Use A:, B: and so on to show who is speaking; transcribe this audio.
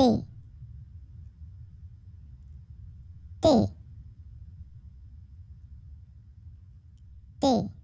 A: D D D